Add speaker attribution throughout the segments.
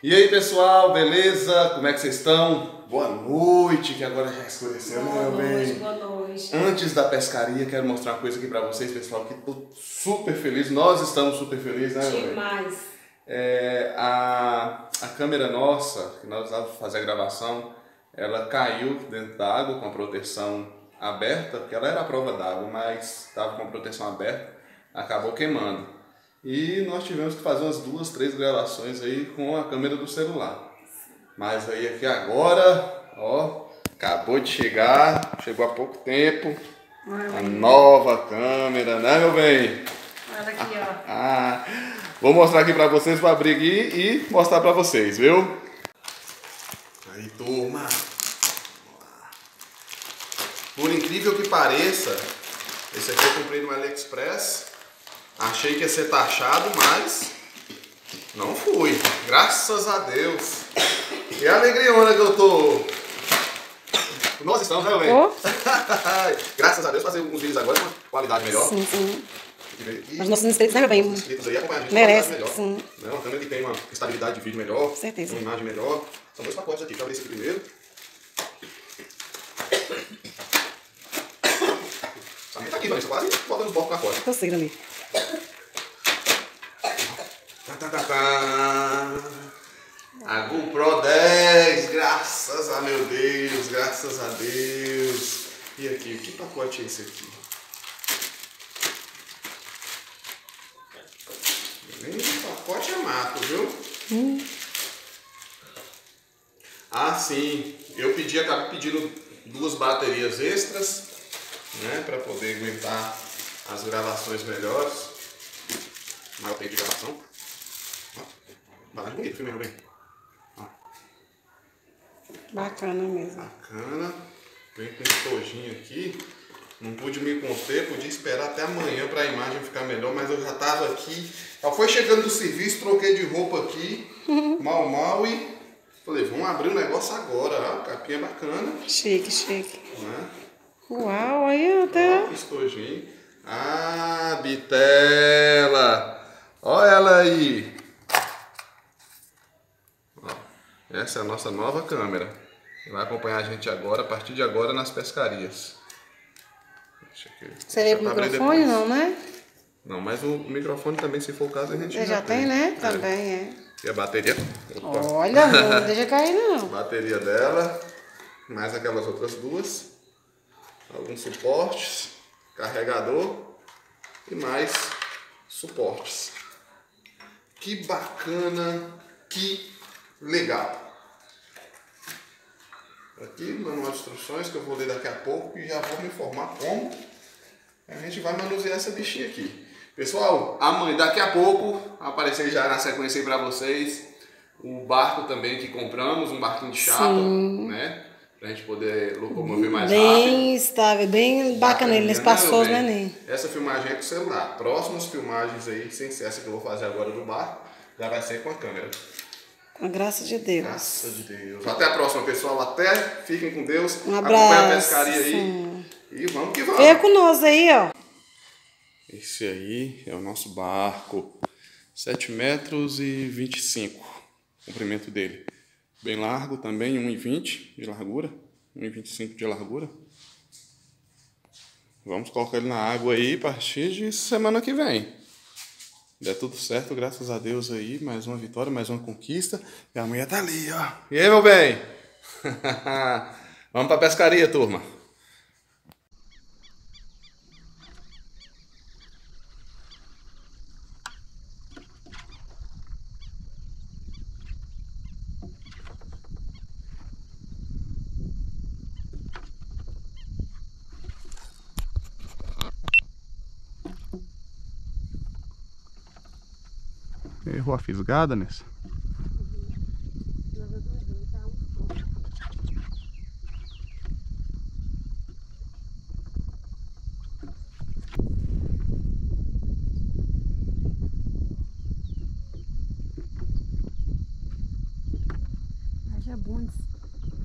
Speaker 1: E aí pessoal, beleza? Como é que vocês estão? Boa noite, que agora já escureceu, meu
Speaker 2: noite,
Speaker 1: bem.
Speaker 2: boa noite.
Speaker 1: Antes da pescaria, quero mostrar uma coisa aqui pra vocês, pessoal, que tô super feliz. Nós estamos super felizes, né, meu?
Speaker 2: Demais.
Speaker 1: É, a, a câmera nossa, que nós usávamos para fazer a gravação, ela caiu dentro da água com a proteção aberta, porque ela era a prova d'água, mas estava com a proteção aberta, acabou queimando. E nós tivemos que fazer umas duas, três gravações aí com a câmera do celular. Mas aí aqui agora, ó, acabou de chegar, chegou há pouco tempo, a nova câmera, né meu bem?
Speaker 2: Olha aqui, ó.
Speaker 1: Ah, vou mostrar aqui pra vocês para abrir aqui e mostrar pra vocês, viu? Aí, turma. Por incrível que pareça, esse aqui eu comprei no AliExpress. Achei que ia ser taxado, mas não fui. Graças a Deus. E a alegriona que eu tô. Nós estamos, né, velho?
Speaker 3: Ô.
Speaker 1: Graças a Deus, fazer alguns vídeos agora com uma qualidade melhor.
Speaker 3: Sim, sim.
Speaker 1: E-
Speaker 3: Os nossos inscritos, né, meu bem?
Speaker 1: os inscritos aí acompanham a gente
Speaker 3: Merece,
Speaker 1: melhor.
Speaker 3: sim.
Speaker 1: Né? Uma câmera que tem uma estabilidade de vídeo melhor,
Speaker 3: certeza.
Speaker 1: uma imagem melhor. São dois pacotes aqui, deixa eu abrir esse aqui primeiro. Essa tá aqui, Vanessa, quase botando os blocos na porta.
Speaker 3: Eu sei ali.
Speaker 1: Tá, tá, tá. A GoPro 10, graças a meu Deus, graças a Deus. E aqui, que pacote é esse aqui? Nem pacote é mato, viu? Ah, sim. Eu pedi, acabei pedindo duas baterias extras, né? Pra poder aguentar as gravações melhores. Maior tempo de gravação. Ó, Embalagem bonita, filme bem.
Speaker 3: Bacana mesmo.
Speaker 1: bacana. Vem com estojinho aqui. Não pude me conter, podia esperar até amanhã para a imagem ficar melhor, mas eu já tava aqui. Ela foi chegando do serviço, troquei de roupa aqui, mal mal e falei, vamos abrir o negócio agora, ó, capinha bacana,
Speaker 3: Chique, chique.
Speaker 1: né?
Speaker 3: Uau, aí até.
Speaker 1: Ó, estojinho. Ah, Bitela! Olha ela aí! Ó, essa é a nossa nova câmera. Vai acompanhar a gente agora, a partir de agora, nas pescarias.
Speaker 3: Seria pro microfone,
Speaker 1: depois.
Speaker 3: não, né?
Speaker 1: Não, mas o microfone também, se for o caso, a gente
Speaker 3: Você já tem, né? Também é.
Speaker 1: E a bateria? Opa.
Speaker 3: Olha, não deixa cair, não.
Speaker 1: Bateria dela, mais aquelas outras duas, alguns suportes, carregador e mais suportes. Que bacana, que legal. Aqui, manual de instruções que eu vou ler daqui a pouco e já vou me informar como a gente vai manusear essa bichinha aqui. Pessoal, amanhã, daqui a pouco, aparecer já na sequência aí pra vocês o barco também que compramos, um barquinho de chapa, né? Pra gente poder locomover mais rápido.
Speaker 3: Bem estável, bem bacana ele, espaçoso, né,
Speaker 1: bem?
Speaker 3: Ney?
Speaker 1: Essa filmagem é com o celular. Próximas filmagens aí, sem ser essa que eu vou fazer agora do barco, já vai ser com a câmera.
Speaker 3: Com a graça de Deus.
Speaker 1: Graças de Deus. Até a próxima, pessoal. Até. Fiquem com Deus.
Speaker 3: Um
Speaker 1: Acompanhe a
Speaker 3: abraço.
Speaker 1: pescaria aí. E vamos que vamos.
Speaker 3: Venha nós aí, ó.
Speaker 1: Esse aí é o nosso barco. 7 metros e 25 o comprimento dele. Bem largo também, 1,20 de largura. 1,25 de largura. Vamos colocar ele na água aí a partir de semana que vem. Der tudo certo, graças a Deus aí. Mais uma vitória, mais uma conquista. E a mulher tá ali, ó. E aí, meu bem? Vamos pra pescaria, turma. Errou a fisgada nessa?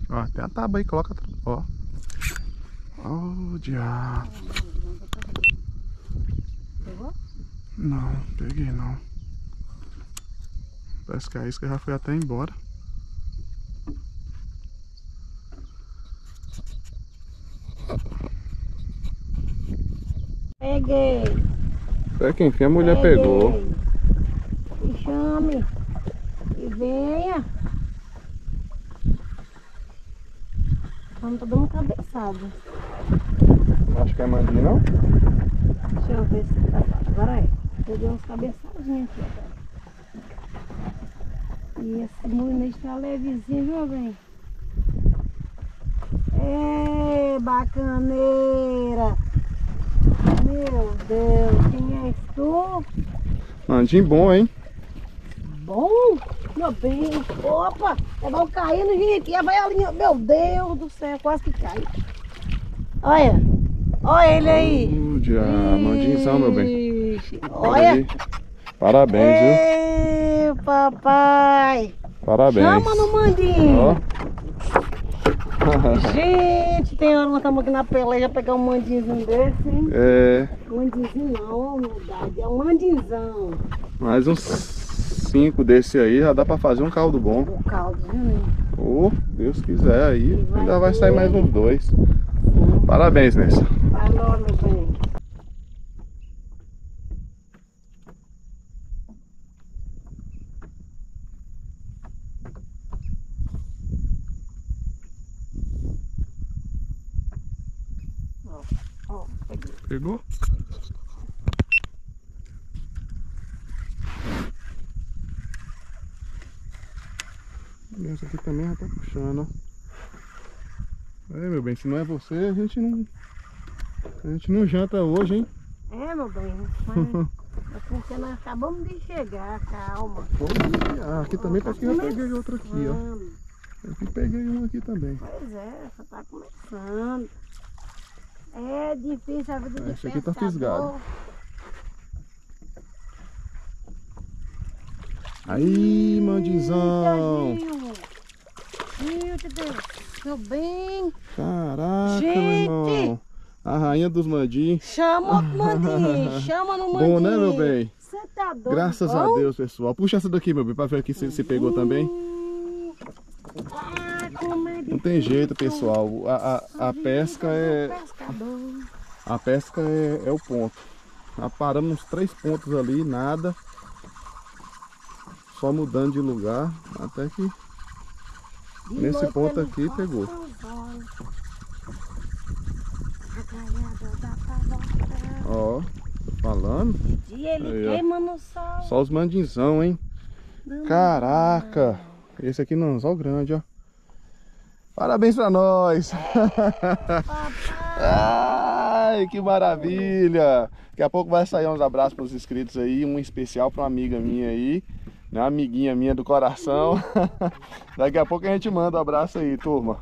Speaker 1: Ó, tem a tábua aí, coloca. Ó. Ó, o diabo.
Speaker 3: Pegou?
Speaker 1: Não, peguei não. Parece que a isca já foi até embora.
Speaker 3: Peguei.
Speaker 1: Até que enfim a mulher pegou.
Speaker 3: Me chame. E venha. Vamos tô dando cabeçada.
Speaker 1: Acho que é mandinha não?
Speaker 3: Deixa eu ver se tá. Agora é. Eu dei umas cabeçadinhas aqui. E esse moinho está levezinho, viu, bem? Ê, bacaneira! Meu Deus, quem és tu?
Speaker 1: Mandinho bom, hein?
Speaker 3: Bom, meu bem. Opa, é bom caindo, gente. E a vaialinha, meu Deus do céu, quase que cai. Olha, olha ele aí.
Speaker 1: Já, mandinhozão, meu bem.
Speaker 3: Olha.
Speaker 1: Parabéns, viu?
Speaker 3: Papai.
Speaker 1: Parabéns.
Speaker 3: Chama no mandinho.
Speaker 1: Ó.
Speaker 3: Gente, tem hora nós estamos aqui na peleja pegar um mandinzinho desse, hein?
Speaker 1: É,
Speaker 3: Mandinzinho não, humildade, é um mandinzão.
Speaker 1: mais uns cinco desse aí já dá pra fazer um caldo bom.
Speaker 3: O caldo, né?
Speaker 1: Ô, Deus quiser aí, ainda vai sair mais uns dois.
Speaker 3: Sim.
Speaker 1: Parabéns, Nessa.
Speaker 3: Falou, meu bem. Ó, ó, peguei.
Speaker 1: Pegou? Essa aqui também já tá puxando, ó. É, meu bem, se não é você, a gente não. A gente não janta hoje, hein?
Speaker 3: É, meu bem, mas é porque nós acabamos de chegar, calma.
Speaker 1: Ah, aqui também parece que já peguei outro aqui, ó. Aqui peguei um aqui também.
Speaker 3: Pois é, só tá começando. É difícil a vida de
Speaker 1: Esse aqui tá fisgado. Aí, mandizão!
Speaker 3: Meu Deus, meu bem.
Speaker 1: Caraca,
Speaker 3: Gente!
Speaker 1: meu irmão! A rainha dos mandins.
Speaker 3: Chama outro mandinho, chama no mandinho.
Speaker 1: Bom, né, meu bem?
Speaker 3: Você tá doido?
Speaker 1: Graças a
Speaker 3: bom?
Speaker 1: Deus, pessoal. Puxa essa daqui, meu bem, pra ver aqui se você pegou também.
Speaker 3: Ah,
Speaker 1: Não tem jeito, pessoal. A, a, a pesca é. A pesca é, é o ponto. Parando uns três pontos ali, nada. Só mudando de lugar. Até que. Nesse ponto aqui, pegou. Ó, tô falando.
Speaker 3: Ele queima no sol.
Speaker 1: Só os mandinzão, hein? Caraca! Esse aqui não, o grande, ó. Parabéns pra nós! Ai, que maravilha! Daqui a pouco vai sair uns abraços pros inscritos aí, um especial pra uma amiga minha aí, né? Uma amiguinha minha do coração. Daqui a pouco a gente manda um abraço aí, turma.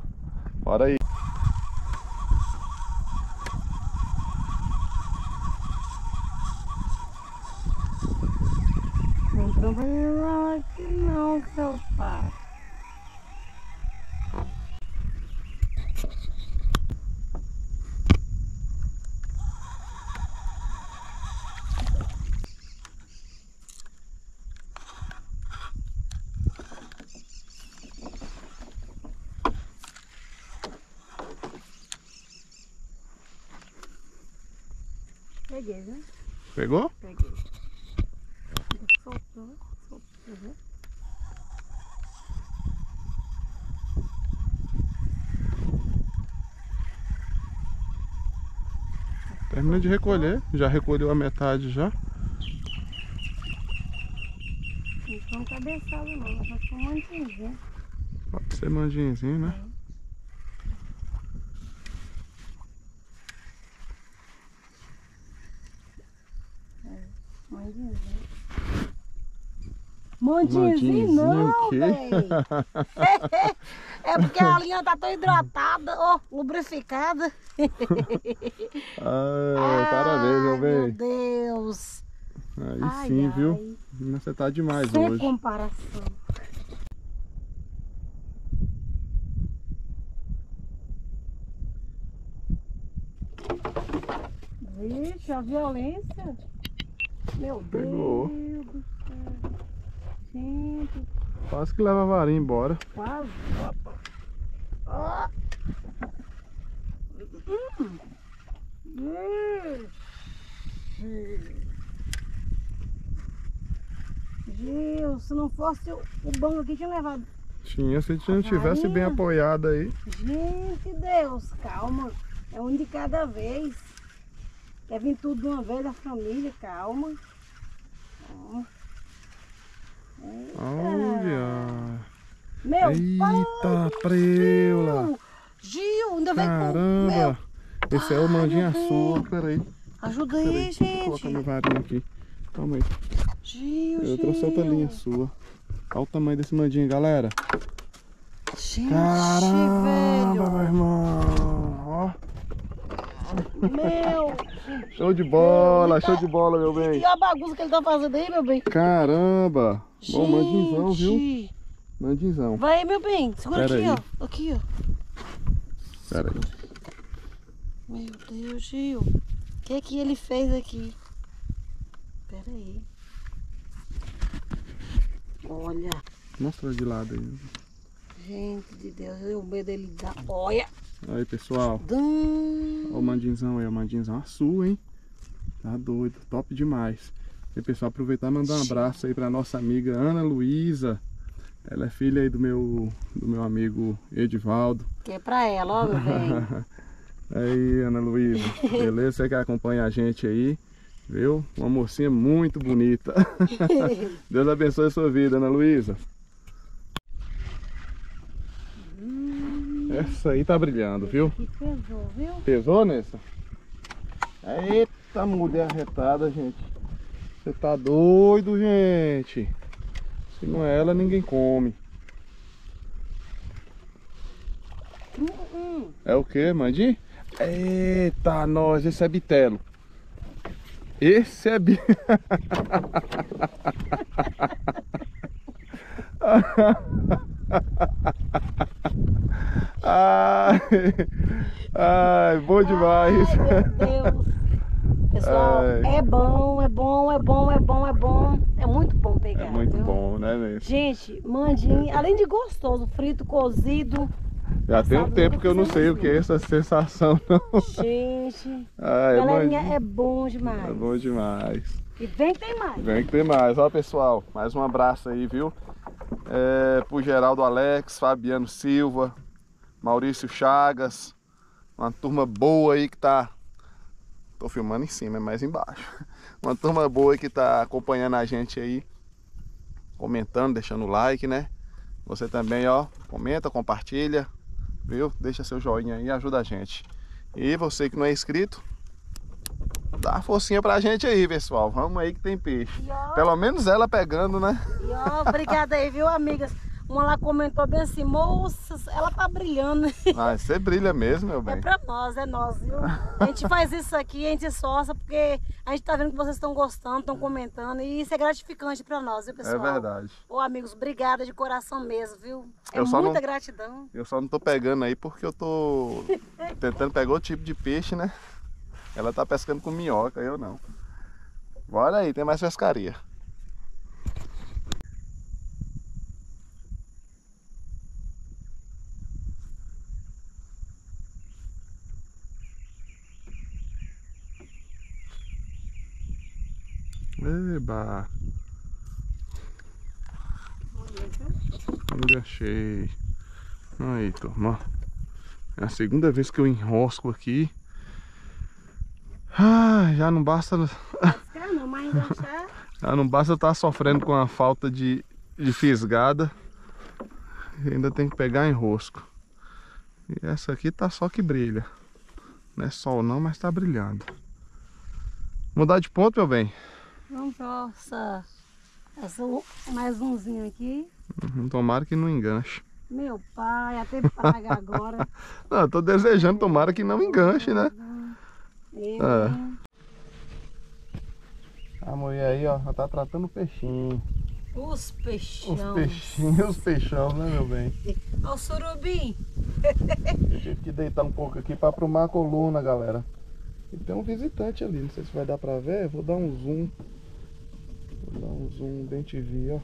Speaker 1: Bora aí.
Speaker 3: Não problema aqui não, seu pai. Peguei, né?
Speaker 1: Pegou?
Speaker 3: Peguei. Soltou, soltou?
Speaker 1: Termina de recolher, já recolheu a metade já.
Speaker 3: Não são cabeçadas não, nós só com um mantinho.
Speaker 1: Pode ser mandinzinho, né?
Speaker 3: Mandinzinho. Mandinzinho não,
Speaker 1: o quê?
Speaker 3: véi. É porque a linha tá tão hidratada, ó, lubrificada.
Speaker 1: Ai, parabéns, meu bem.
Speaker 3: Meu Deus.
Speaker 1: Aí
Speaker 3: Ai,
Speaker 1: sim,
Speaker 3: ai.
Speaker 1: viu? Você tá demais
Speaker 3: Sem
Speaker 1: hoje.
Speaker 3: comparação. Vixe, a violência. Meu
Speaker 1: Pegou.
Speaker 3: Deus do céu. Gente,
Speaker 1: Quase que leva a varinha embora.
Speaker 3: quase. Opa. Ó. Hum. Hum. Gil, se não fosse o banco aqui, tinha levado.
Speaker 1: Tinha, se não tivesse bem apoiado aí.
Speaker 3: Gente, Deus, calma. É um de cada vez. Quer vir tudo de uma vez da família, calma. Ó. Eita.
Speaker 1: Olha.
Speaker 3: Meu
Speaker 1: Eita, preula.
Speaker 3: Gil, ainda vem com...
Speaker 1: Caramba.
Speaker 3: Meu,
Speaker 1: Esse é o
Speaker 3: meu
Speaker 1: sua.
Speaker 3: bem.
Speaker 1: Peraí.
Speaker 3: ajuda
Speaker 1: Peraí.
Speaker 3: aí,
Speaker 1: Deixa eu colocar minha
Speaker 3: gente.
Speaker 1: varinha aqui. Calma aí.
Speaker 3: Gil,
Speaker 1: Eu trouxe outra
Speaker 3: Gil.
Speaker 1: linha sua. Olha o tamanho desse mandinho, galera.
Speaker 3: Gente,
Speaker 1: Caramba, meu
Speaker 3: velho.
Speaker 1: irmão. Ó.
Speaker 3: Meu.
Speaker 1: Show de bola,
Speaker 3: Meu,
Speaker 1: show
Speaker 3: tá-
Speaker 1: de bola, meu
Speaker 3: E
Speaker 1: bem.
Speaker 3: a bagunça que ele tá fazendo aí, meu bem?
Speaker 1: Caramba. Bom, mandinzão, viu?
Speaker 3: Gente.
Speaker 1: Mandinzão.
Speaker 3: Vai aí, meu bem. Segura
Speaker 1: Pera
Speaker 3: aqui,
Speaker 1: aí.
Speaker 3: ó. Aqui, ó.
Speaker 1: Pera aí.
Speaker 3: Meu Deus, Gil. O que que ele fez aqui? Pera aí. Olha.
Speaker 1: Mostra de lado aí.
Speaker 3: Gente de Deus, eu medo dele dar. Olha.
Speaker 1: Aí, pessoal. Ó o mandinzão aí, o mandinzão a sua, hein? Tá doido, top demais. E pessoal, aproveitar e mandar um abraço aí pra nossa amiga Ana Luísa. Ela é filha aí do meu, do meu amigo Edivaldo.
Speaker 3: Que é pra ela, ó, meu bem.
Speaker 1: Aí, Ana Luísa, beleza? Você que acompanha a gente aí, viu? Uma mocinha muito bonita. Deus abençoe a sua vida, Ana Luísa. Essa aí tá brilhando, viu?
Speaker 3: que pesou, viu?
Speaker 1: Pesou, Nessa? Eita, mulher arretada, gente. Você tá doido, gente. Se não é ela, ninguém come.
Speaker 3: Hum, hum.
Speaker 1: É o que, Mandim? Eita, nós, esse é bitelo. Esse é bi... ai, ai, bom demais.
Speaker 3: Ai, meu Deus. Pessoal,
Speaker 1: Ai.
Speaker 3: é bom, é bom, é bom, é bom, é bom. É muito bom pegar.
Speaker 1: É muito
Speaker 3: viu?
Speaker 1: bom, né, Nessa?
Speaker 3: Gente, mandim, além de gostoso, frito, cozido.
Speaker 1: Já tem um tempo que eu não sei o que é essa sensação, não.
Speaker 3: Gente,
Speaker 1: Ai,
Speaker 3: galerinha, é bom demais.
Speaker 1: É bom demais.
Speaker 3: E vem que tem mais.
Speaker 1: Vem que tem mais. Ó, pessoal, mais um abraço aí, viu? É, pro Geraldo Alex, Fabiano Silva, Maurício Chagas, uma turma boa aí que tá. Tô filmando em cima, é mais embaixo. Uma turma boa que tá acompanhando a gente aí, comentando, deixando o like, né? Você também, ó, comenta, compartilha, viu? Deixa seu joinha aí, ajuda a gente. E você que não é inscrito, dá uma forcinha pra gente aí, pessoal. Vamos aí que tem peixe.
Speaker 3: Ó,
Speaker 1: Pelo menos ela pegando, né?
Speaker 3: ó, obrigada aí, viu, amigas? Uma lá comentou bem assim, moça, ela tá brilhando.
Speaker 1: Ah, você brilha mesmo, meu
Speaker 3: É
Speaker 1: bem.
Speaker 3: pra nós, é nós, viu? A gente faz isso aqui, a gente soça, porque a gente tá vendo que vocês estão gostando, estão comentando, e isso é gratificante pra nós, viu,
Speaker 1: É
Speaker 3: pessoal?
Speaker 1: verdade.
Speaker 3: Ô, amigos, obrigada de coração mesmo, viu? É
Speaker 1: Eu
Speaker 3: muita
Speaker 1: não-
Speaker 3: gratidão.
Speaker 1: Eu só não tô pegando aí porque eu tô tentando pegar outro tipo de peixe, né? Ela tá pescando com minhoca, eu não. Bora aí, tem mais pescaria. Eba! Olha, achei. Aí, turma. É a segunda vez que eu enrosco aqui. Ah, já não basta,
Speaker 3: não, mas enganchar.
Speaker 1: já não basta estar sofrendo com a falta de, de fisgada. Ainda tem que pegar enrosco. E essa aqui tá só que brilha. Não é sol não, mas tá brilhando. Mudar de ponto, meu bem.
Speaker 3: Vamos pra essa, essa mais umzinho aqui.
Speaker 1: Uhum, Tomara que não enganche.
Speaker 3: Meu pai, até praga agora.
Speaker 1: Não, eu tô desejando, tomara que não enganche, né?
Speaker 3: Eu,
Speaker 1: É.
Speaker 3: hein?
Speaker 1: A mulher aí, ó, ela tá tratando o peixinho.
Speaker 3: Os
Speaker 1: Os
Speaker 3: peixão.
Speaker 1: peixinhos, os peixão, né, meu bem?
Speaker 3: Ó o surubim.
Speaker 1: Eu tive que deitar um pouco aqui pra aprumar a coluna, galera. E tem um visitante ali, não sei se vai dar pra ver. Vou dar um zoom. Vou dar um zoom bem te vi, ó.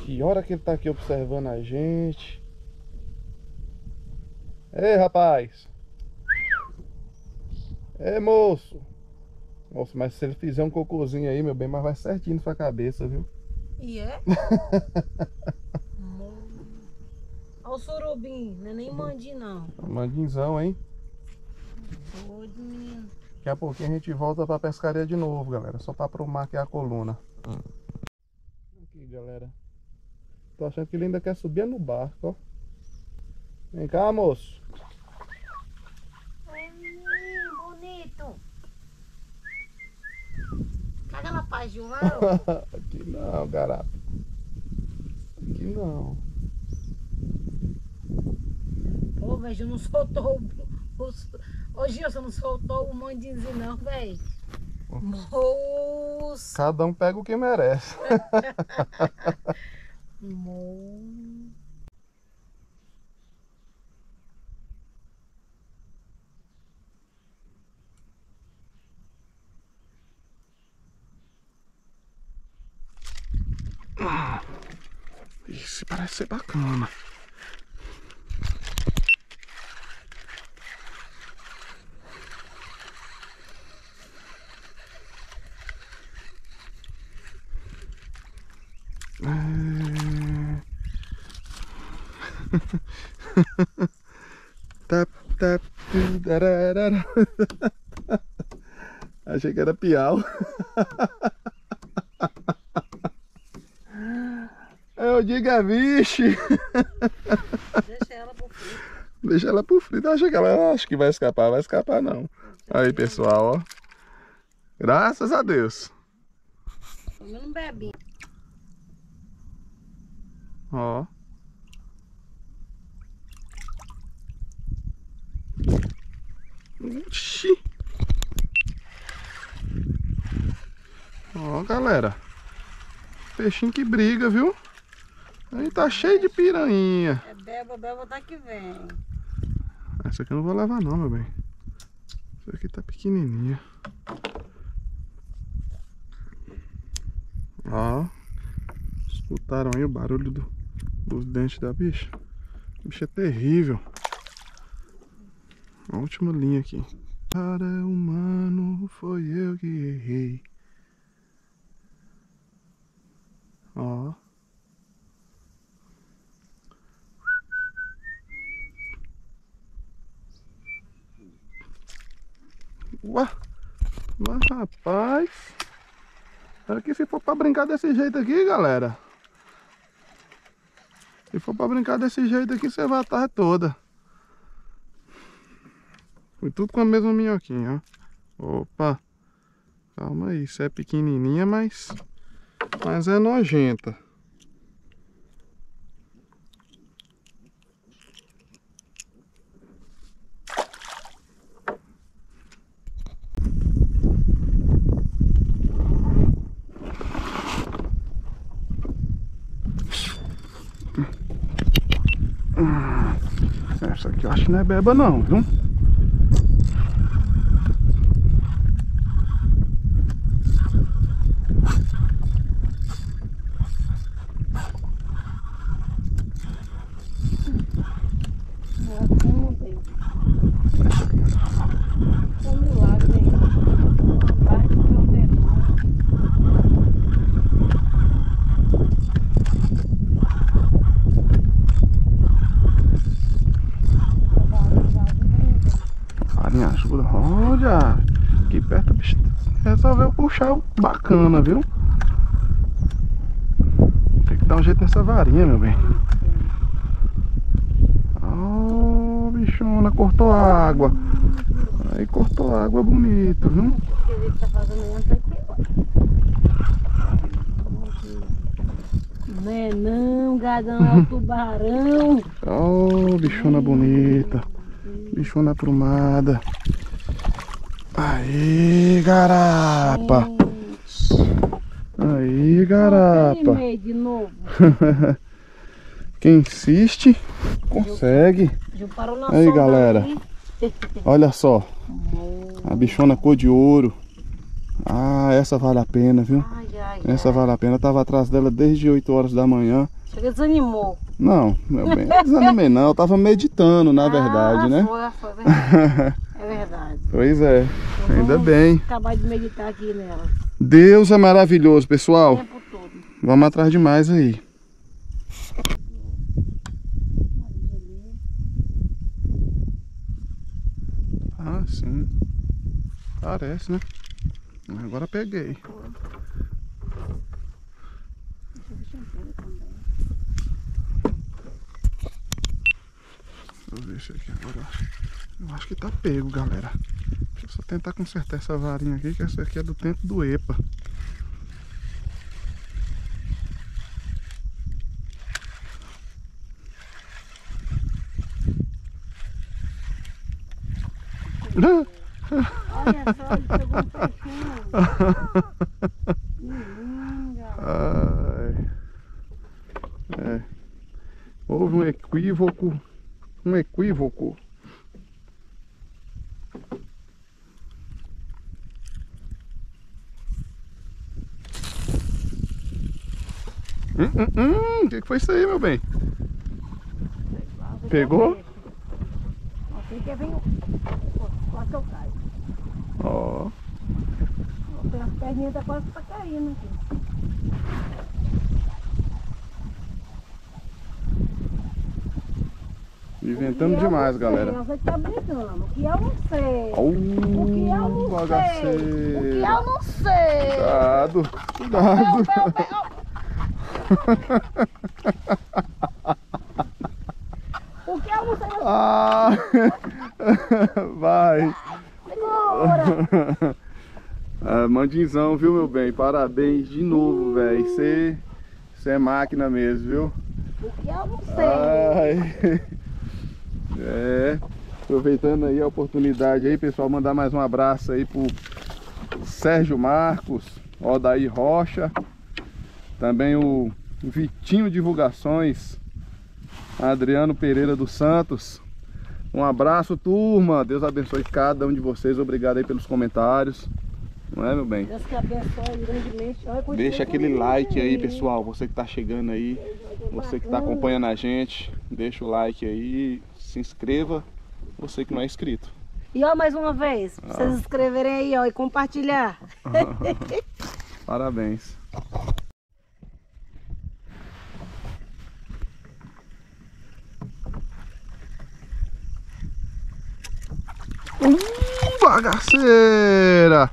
Speaker 1: Que hora que ele tá aqui observando a gente. Ei, rapaz. Ei, moço. Moço, mas se ele fizer um cocôzinho aí, meu bem, mas vai certinho na sua cabeça, viu?
Speaker 3: E é? Olha o surubim, não é nem mandi não.
Speaker 1: Mandinzão, hein?
Speaker 3: Doido, menino.
Speaker 1: Daqui a pouquinho a gente volta pra pescaria de novo, galera. Só pra aprumar aqui a coluna. Aqui, galera. Tô achando que ele ainda quer subir no barco, ó. Vem cá, moço.
Speaker 3: Oi, menino, bonito. Na paz de um lado.
Speaker 1: Aqui não, garapa. Aqui não.
Speaker 3: Pô, velho, não soltou o... os- Ô, Gil, você não soltou o mandinzinho não, velho. Moço.
Speaker 1: Cada um pega o que merece.
Speaker 3: Moço.
Speaker 1: Isso parece ser bacana. É. Tap, tap. Achei que era piau. Eu digo a vixe.
Speaker 3: Deixa ela pro frio.
Speaker 1: Deixa ela pro frito. Acho que ela acho que vai escapar. Vai escapar não. Aí, pessoal, ó. Graças a Deus.
Speaker 3: Comendo um bebinho.
Speaker 1: Ó. Ixi. Ó, galera. Peixinho que briga, viu? Aí tá cheio de piranha.
Speaker 3: É beba, beba, tá que vem.
Speaker 1: Essa aqui eu não vou levar não, meu bem. Essa aqui tá pequenininha. Ó. Escutaram aí o barulho do- dos dentes da bicha? A bicha é terrível. A última linha aqui. Para humano, foi eu que errei. Ó. Ué, mas rapaz. Olha que se for pra brincar desse jeito aqui, galera. Se for pra brincar desse jeito aqui, você vai a tarde toda. Foi tudo com a mesma minhoquinha, ó. Opa. Calma aí, isso é pequenininha, mas... Mas é nojenta. Essa aqui eu acho que não é beba não, viu?
Speaker 3: Não tem. Vamos lá, velho. Vai problemar.
Speaker 1: Farinha ajuda. Olha, aqui perto o bicho resolveu puxar o bacana, viu? Tem que dar um jeito nessa varinha, meu bem. Oh, bichona, cortou água. Aí cortou água bonito, viu?
Speaker 3: Quer ver que tá fazendo antes aqui, ó. Não é não, gadão, é o tubarão.
Speaker 1: Oh, bichona bonita. Bichona aprumada. Aí, garapa. Aí, garapa.
Speaker 3: de novo.
Speaker 1: Quem insiste, consegue. Aí, galera. Olha só. A bichona cor de ouro. Ah, essa vale a pena, viu? Essa vale a pena. Eu tava atrás dela desde 8 horas da manhã.
Speaker 3: Chega desanimou.
Speaker 1: Não, meu bem, não desanimei não. Eu tava meditando, na verdade,
Speaker 3: ah,
Speaker 1: né?
Speaker 3: Foi, foi verdade. é verdade.
Speaker 1: Pois é,
Speaker 3: Então
Speaker 1: ainda bem.
Speaker 3: Acabar de meditar aqui nela.
Speaker 1: Deus é maravilhoso,
Speaker 3: O
Speaker 1: pessoal.
Speaker 3: tempo todo.
Speaker 1: Vamos atrás de mais aí. Ah, sim. Parece, né? Agora peguei. Deixa eu ver isso aqui agora. Eu acho que tá pego, galera. Deixa eu só tentar consertar essa varinha aqui, que essa aqui é do tempo do EPA.
Speaker 3: Olha só, ele pegou um peixinho.
Speaker 1: Ai. É. Houve um equívoco. Um equívoco. Hum, hum, hum, o que, foi isso aí, meu bem? Pegou?
Speaker 3: Assim que vem. Quase que eu caio.
Speaker 1: Ó.
Speaker 3: As perninhas tá quase caindo aqui.
Speaker 1: Inventando demais, galera.
Speaker 3: Você tá brincando. O que eu não sei.
Speaker 1: Au,
Speaker 3: O que eu não sei. O que eu não sei.
Speaker 1: Cuidado, cuidado.
Speaker 3: Meu, meu, meu. O que eu não sei.
Speaker 1: Ah, vai.
Speaker 3: Segura.
Speaker 1: Ah, Mandinzão, viu, meu bem? Parabéns de novo, velho. Você é máquina mesmo, viu?
Speaker 3: O que eu não sei.
Speaker 1: Ai. É. Aproveitando aí a oportunidade aí, pessoal, mandar mais um abraço aí pro Sérgio Marcos, Odaí Rocha, também o Vitinho Divulgações, Adriano Pereira dos Santos. Um abraço, turma. Deus abençoe cada um de vocês. Obrigado aí pelos comentários. Não é, meu bem?
Speaker 3: Deus que abençoe grandemente.
Speaker 1: Deixa aquele like aí, pessoal. Você que tá chegando aí, você que tá acompanhando a gente, deixa o like aí, se inscreva. Você que não é inscrito.
Speaker 3: E ó, mais uma vez, pra
Speaker 1: Ah.
Speaker 3: vocês inscreverem aí, ó, e compartilhar.
Speaker 1: Parabéns. Uh, bagaceira!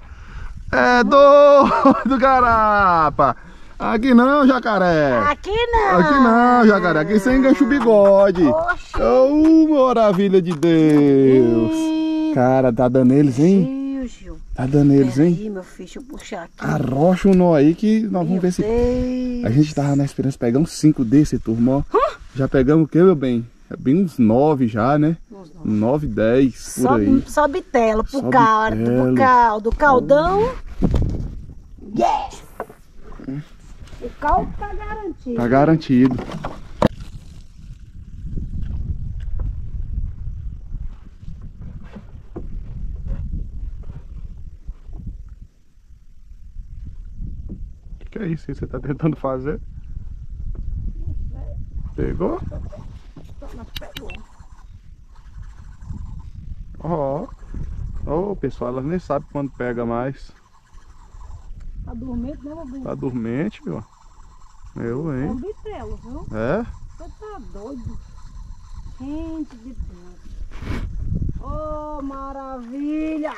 Speaker 1: É doido, garapa! Aqui não, jacaré!
Speaker 3: Aqui não!
Speaker 1: Aqui não, jacaré. Aqui você engancha o bigode.
Speaker 3: Oxe!
Speaker 1: Oh, maravilha de Deus! Cara, tá dando eles, hein?
Speaker 3: Gil, Gil.
Speaker 1: Tá dando eles, hein?
Speaker 3: Peraí, meu filho, deixa eu puxar aqui.
Speaker 1: Arrocha um nó aí que nós vamos
Speaker 3: Meu
Speaker 1: ver se.
Speaker 3: Deus.
Speaker 1: A gente tava na esperança de pegar uns 5 desse, turma, ó. Já pegamos o que, meu bem? É bem uns 9 já, né?
Speaker 3: Uns
Speaker 1: 9, 10 por aí.
Speaker 3: Sobe, sobe tela pro
Speaker 1: Sobe
Speaker 3: caldo, pro caldo. Caldão. Yes! O caldo tá garantido.
Speaker 1: Tá garantido. O que, é isso que você tá tentando fazer? Pegou?
Speaker 3: Pegou.
Speaker 1: Ó. Ô, pessoal, ela nem sabe quando pega mais.
Speaker 3: Tá dormindo, né, bem?
Speaker 1: Tá dormente, meu. Eu,
Speaker 3: É um
Speaker 1: hein?
Speaker 3: bitelo, viu?
Speaker 1: É?
Speaker 3: Você tá doido? Gente de Deus. Oh, maravilha!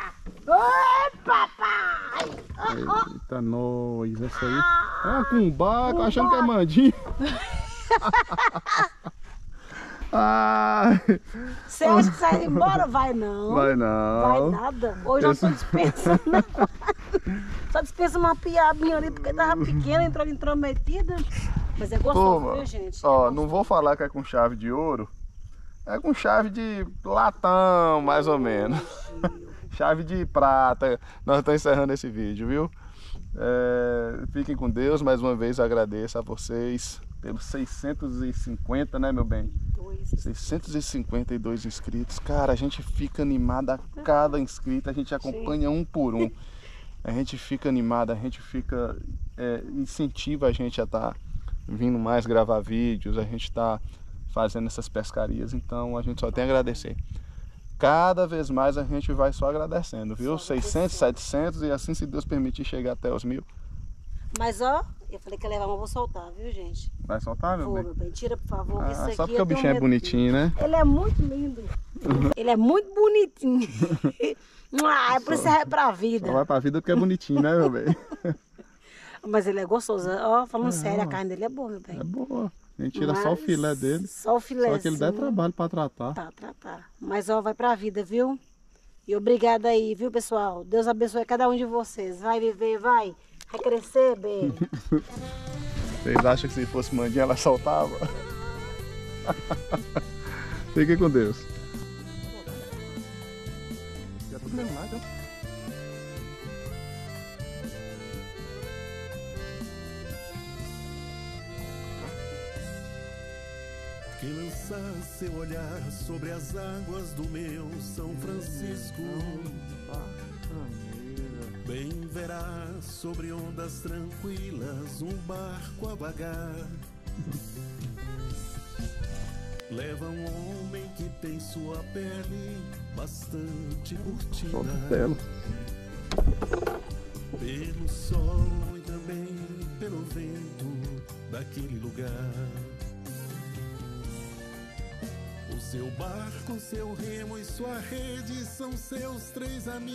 Speaker 3: Oi, papai!
Speaker 1: Eita, nós. Essa aí. É uma cumbaca, achando que é mandinho. Ai,
Speaker 3: Você acha que sai embora? Vai não.
Speaker 1: vai
Speaker 3: Vai
Speaker 1: não.
Speaker 3: nada. Hoje eu tô dispensando. Só dispensa uma piabinha ali, porque tava pequena, entrou intrometida. Mas é gostoso,
Speaker 1: Toma.
Speaker 3: viu, gente?
Speaker 1: Ó, não vou falar que é com chave de ouro. É com chave de latão, mais ou menos. chave de prata. Nós estamos encerrando esse vídeo, viu? É, fiquem com Deus. Mais uma vez agradeço a vocês pelos 650, né, meu bem?
Speaker 3: Dois.
Speaker 1: 652 inscritos. Cara, a gente fica animado a cada inscrito, a gente acompanha um por um. A gente fica animado, a gente fica é, incentiva a gente a estar tá vindo mais gravar vídeos, a gente está fazendo essas pescarias, então a gente só tem a agradecer. Cada vez mais a gente vai só agradecendo, viu? 600, 700 e assim, se Deus permitir, chegar até os mil.
Speaker 3: Mas ó, eu falei que ia levar, mas vou soltar, viu, gente?
Speaker 1: Vai soltar, meu
Speaker 3: Vou,
Speaker 1: bem?
Speaker 3: meu bem. Tira, por favor,
Speaker 1: Ah,
Speaker 3: isso
Speaker 1: só porque o bichinho é bonitinho, né?
Speaker 3: Ele é muito lindo. Ele é muito bonitinho. ah, é por isso que é pra vida.
Speaker 1: Só vai pra vida porque é bonitinho, né, meu bem?
Speaker 3: Mas ele é gostoso. Ó, falando sério, a carne dele é boa, meu bem.
Speaker 1: É boa. A gente tira só o filé dele.
Speaker 3: Só o filé.
Speaker 1: Só que ele dá trabalho pra tratar.
Speaker 3: Tá, tá, tá. Mas ó, vai pra vida, viu? E obrigada aí, viu, pessoal? Deus abençoe cada um de vocês. Vai viver, vai. Vai crescer, bem.
Speaker 1: Vocês acham que se fosse mandinha ela soltava? Fiquem com Deus. Já tô mesmo lá, então.
Speaker 4: Que lançar seu olhar sobre as águas do meu São Francisco. Bem verá sobre ondas tranquilas um barco a vagar. Leva um homem que tem sua pele bastante curtida pelo sol e também pelo vento daquele lugar. O seu barco, seu remo e sua rede são seus três amigos.